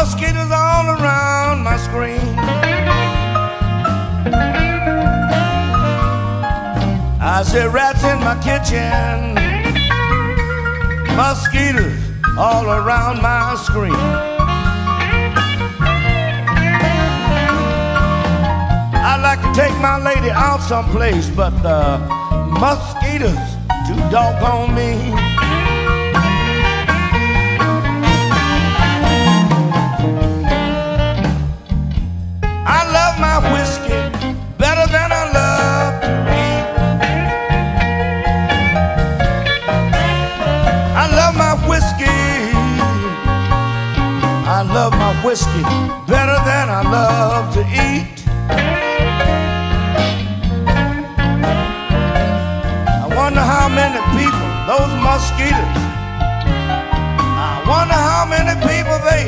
Mosquitoes all around my screen. I see rats in my kitchen. Mosquitoes all around my screen. I'd like to take my lady out someplace, but the mosquitoes too doggone me. Whiskey better than I love to eat. I wonder how many people, those mosquitoes, I wonder how many people they,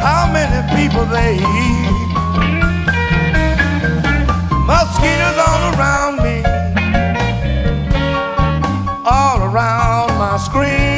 how many people they eat. Mosquitoes all around me, all around my screen.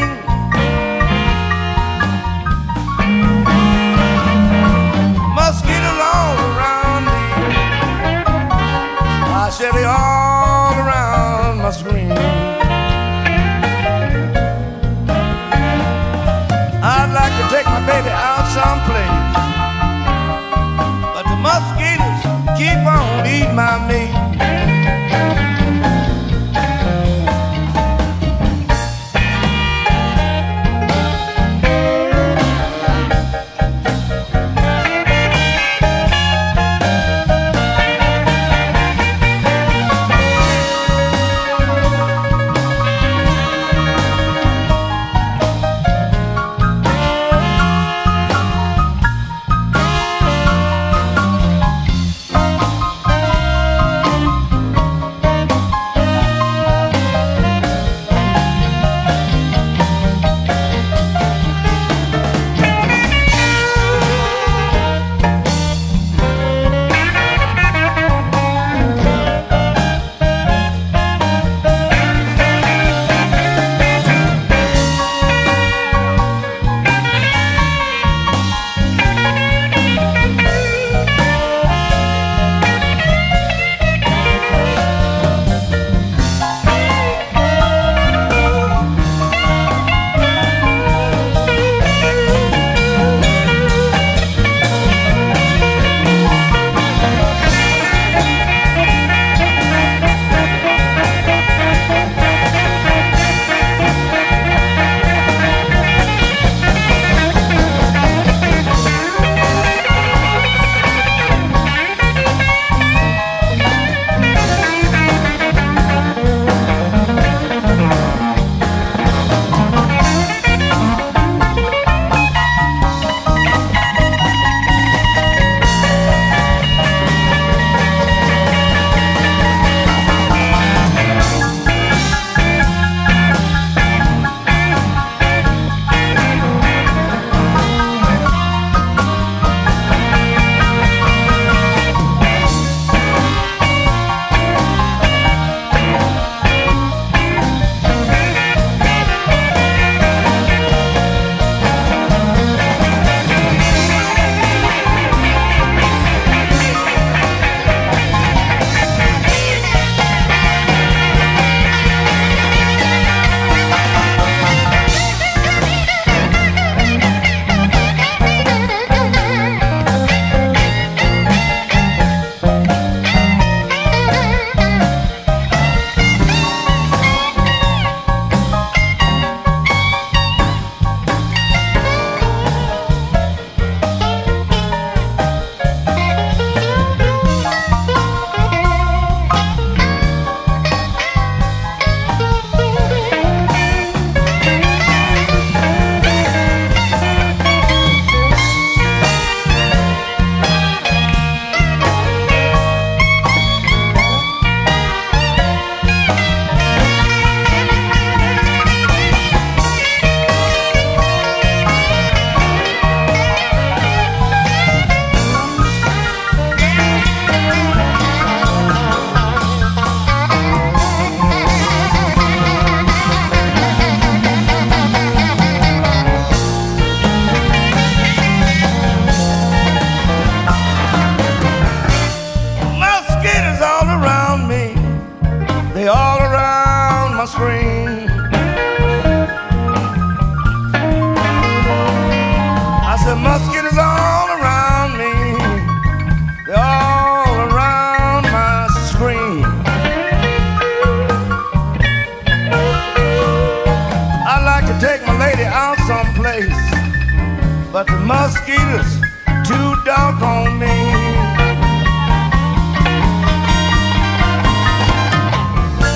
Mosquitoes too doggone mean.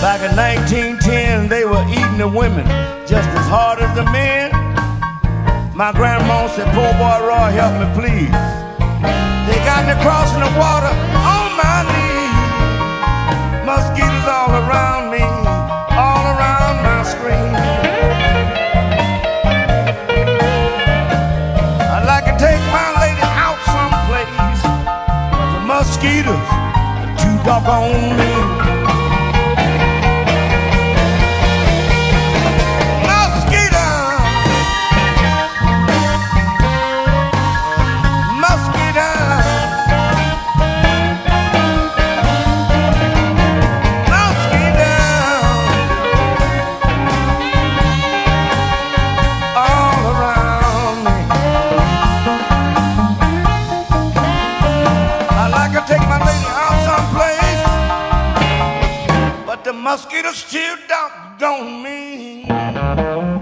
Back in 1910, they were eating the women just as hard as the men. My grandma said, poor boy Roy, help me please. mosquitoes too me. But take my are too someplace, but the mosquitoes still don't, don't mean